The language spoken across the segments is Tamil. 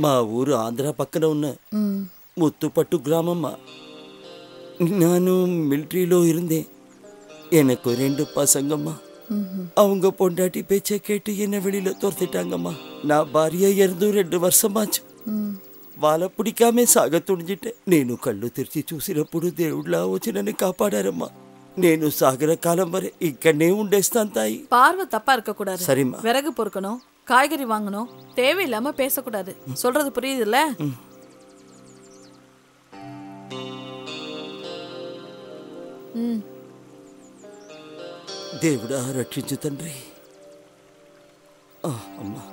మా ఊరు ఆంధ్ర పక్కన ఉన్న ముత్తుపట్టు గ్రామమ్మ. నాను மிலிட்ரியிலோ இருந்தேன் எனக்கு ரெண்டு பசங்கம்மா அவங்க பொண்டாட்டி பேச்சை கேட்டு என்னை வெளியில துரத்திட்டாங்கம்மா. நான் பாரியா இறந்தும் ரெண்டு வருஷமாச்சு வாளை பிடிக்காம சாக సాగతుండితే నేను కళ్ళు తెరిచి చూసినప్పుడు దేవుడిలా వచ్చి నన్ను కాపాడారమ్మా. నేను సాగర కాలం వరే ఇక్కడనే ఉండేస్తాను తాయి. பார்வை தப்பா இருக்க கூடாது சரிம்மா விறகு பொறுக்கணும் காய்கறி வாங்கணும் தேவையில்லாம பேசக்கூடாது சொல்றது புரியுதுல்ல ம் దేవుడా రక్షించు తండ్రి ఆ, అమ్మా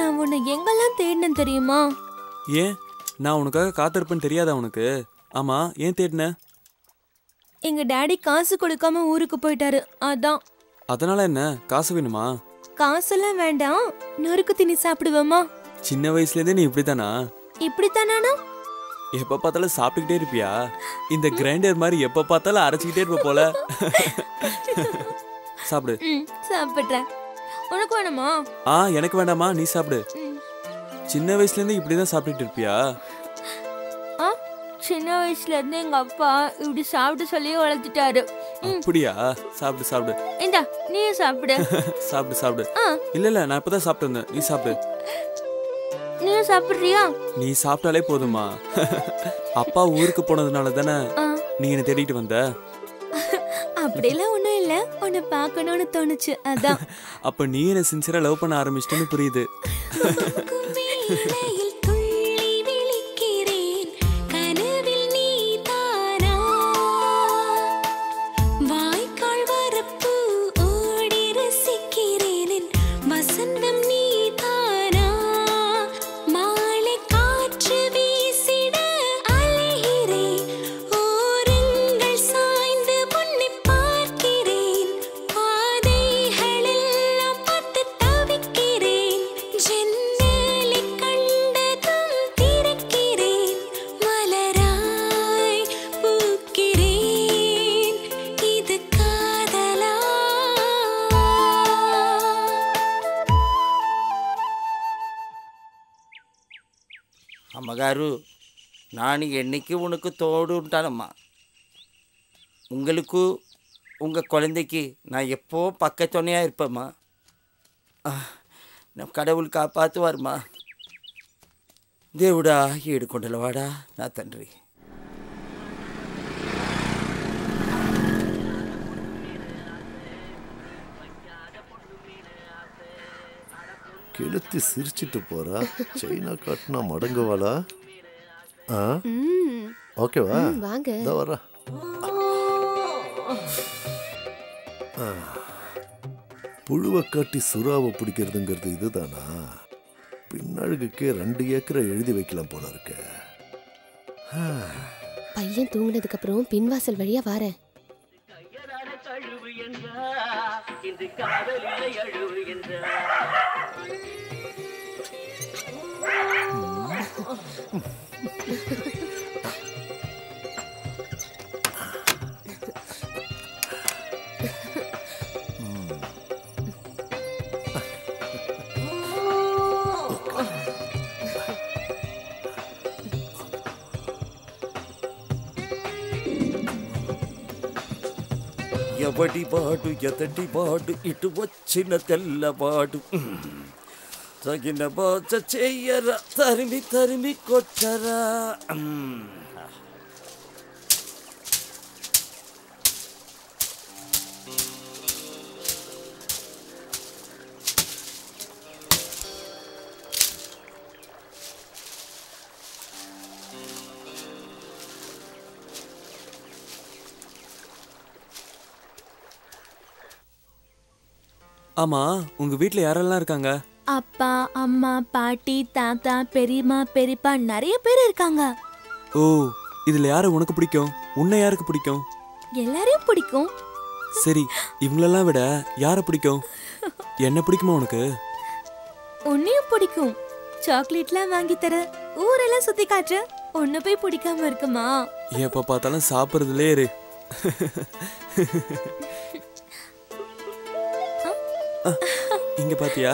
நான் உன்னை எங்கெல்லாம் தேடினேன் தெரியுமா? ஏன்? நான் உனக்காக காத்திருப்பேன்னு தெரியாதா உனக்கு? ஆமா ஏன் தேடின? எங்க டாடி காசு கொடுக்காம ஊருக்கு போயிட்டாரு. அதான். அதனால என்ன? காசு வேணுமா? காசெல்லாம் வேண்டாம். நொறுக்கு திணி சாப்பிடுவோமா? சின்ன வயசுலேருந்தே நீ இப்படித்தானா? இப்படித்தானா எப்ப பார்த்தாலும் சாப்பிட்டுக்கிட்டே இருப்பியா? இந்த கிரைண்டர் மாதிரி எப்ப பார்த்தாலும் அரைச்சிக்கிட்டே இருப்ப போல. சாப்பிடு. சாப்பிட்றேன். உனக்கு வேணுமா? ஆ எனக்கு வேண்டாமா நீ சாப்பிடு. சின்ன வயசுல இருந்து இப்படிதான் சாப்பிட்டுட்டு இருப்பியா? ஆ சின்ன வயசுல இருந்து எங்க அப்பா இப்படி சாப்பிட்டு சொல்லி வளர்த்துட்டாரு. அப்படியா? சாப்பிடு சாப்பிடு. இந்தா நீயும் சாப்பிடு. சாப்பிடு சாப்பிடு. இல்ல இல்ல நான் இப்பதான் சாப்பிட்டு இருந்தேன் நீ சாப்பிடு. நீயும் சாப்பிடுறியா? நீ சாப்பிட்டாலே போதுமா அப்பா ஊருக்கு போனதுனால தானே நீ என்ன தேடிட்டு வந்த? அப்படிலாம் உன்னை பார்க்கணும்னு தோணுச்சு அதான். அப்ப நீ என்ன சின்சியரா லவ் பண்ண ஆரம்பிச்சிட்டேன்னு புரியுது. అమ్మగారు நான் என்னைக்கு உனக்கு தோடு ఉంటానమ్మా உங்களுக்கு உங்கள் குழந்தைக்கு நான் எப்போ பக்க துணையாக இருப்பேம்மா ஆ, நம்ம கடவுள் காப்பாற்றுவார்மா దేవుడా ఏడుకొండలవాడా నా తండ్రి கெளுத்தி சிரிச்சிட்டு போறா. சைனா காட்டினா மடங்குவாளா? ஆ? ஓகேவா? வாங்க. இதோ வரா புழுவை காட்டி சுறாவை பிடிக்கிறதுங்கிறது இதுதானா? பின்னழுகுக்கே ரெண்டு ஏக்கரை எழுதி வைக்கலாம் போல இருக்க. பையன் தூங்குனதுக்கு அப்புறம் பின்வாசல் வழியா வாரேன். இன்று காதலில் அழுகின்றார் ఎదటి వాడు ఇటు వచ్చిన తెల్లవాడు. తగిన బాధ చెయ్యరా తరిమి తరిమి కొట్టరా. ஆமா உங்க வீட்ல யாரெல்லாம் இருக்காங்க? அப்பா அம்மா பாட்டி தாத்தா பெரியம்மா பெரியப்பா நிறைய பேர் இருக்காங்க. ஓ இதுல யாரை உனக்கு பிடிக்கும்? உன்னை யாருக்கு பிடிக்கும்? எல்லாரையும் பிடிக்கும். சரி இவங்களெல்லாம் விட யாரை பிடிக்கும்? என்ன பிடிக்குமா உனக்கு? உன்னையும் பிடிக்கும். சாக்லேட்லாம் வாங்கி தர ஊரெல்லாம் சுத்தி காட்டு ஒன்னு போய் பிடிக்காம இருக்குமா? எப்ப பார்த்தாலும் சாப்பிட்றதுலே இரு. இங்க பாத்தியா?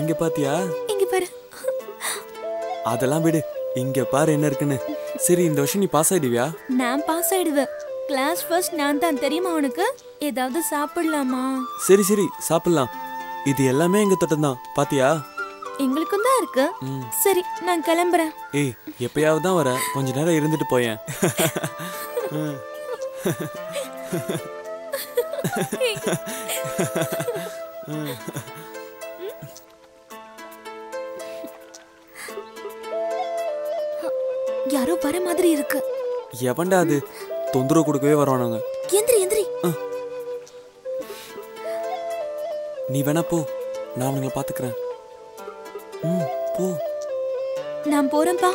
இங்க பாத்தியா? இங்க பாரு. அதெல்லாம் விடு. இங்க பாரு என்ன இருக்குன்னு. சரி இந்த வருஷம் நீ பாஸ் ஆயிடுவியா? நான் பாஸ் ஆயிடுவேன். கிளாஸ் ஃபர்ஸ்ட் நான் தான். தெரியுமா உனக்கு? ஏதாவது சாப்பிடலாமா? சரி சரி சாப்பிடலாம். இது எல்லாமே எங்க தட்டம் தான். பாத்தியா? எங்களுக்கும் தான் இருக்கு. சரி நான் கிளம்புறேன். ஏய் எப்பயாவது தான் வரேன் கொஞ்ச நேரம் இருந்துட்டு போயேன். யாரோ வர மாதிரி இருக்கு. எவன்டா அது? தொந்தரவு கொடுக்கவே வருவானுங்க எந்திரி எந்திரி. நீ வேணா போ. நான் அவனுங்களை பாத்துக்கிறேன் ம் போ. நான் போறேன்ப்பா